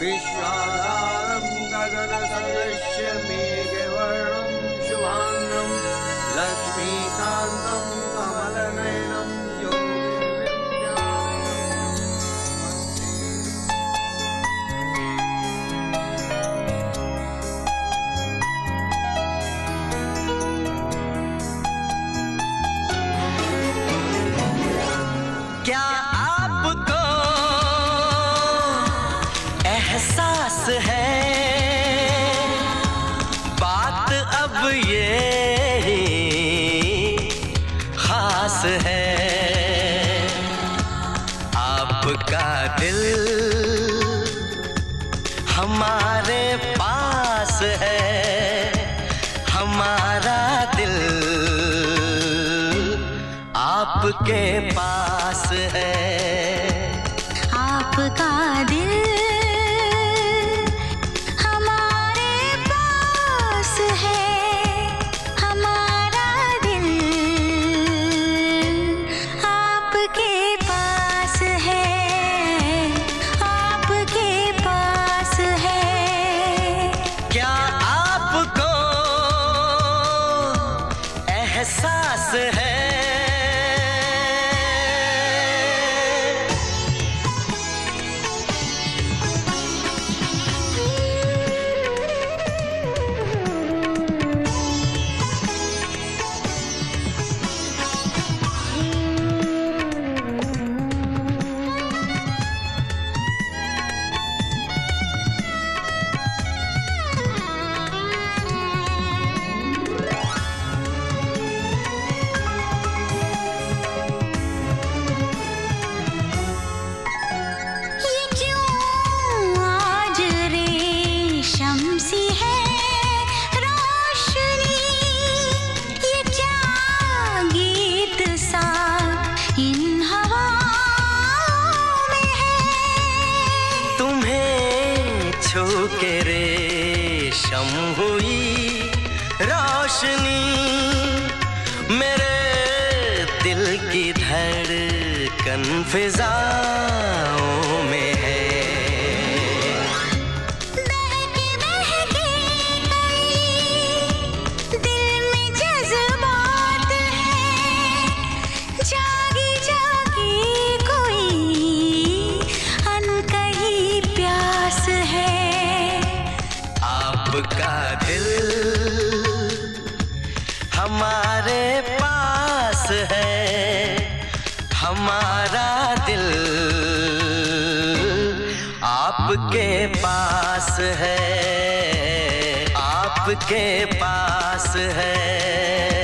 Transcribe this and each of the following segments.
विश्वाधारं गगनसदृश्य मेघवर्णं शुभाङ्गं लक्ष्मीकान्तं कमलनयनं क्या पास है हमारा दिल आपके पास है। के रेशम हुई रोशनी। मेरे दिल की धड़कन फिजाओं में हमारा दिल आपके पास है आपके पास है।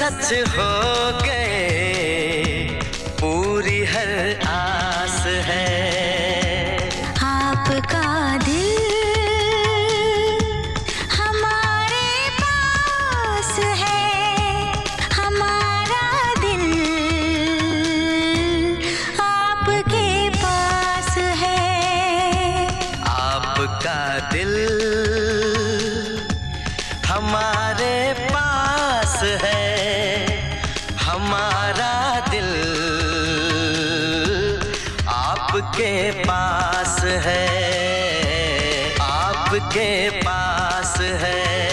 सच हो गए पूरी हर आस है। आपके पास है आपके पास है।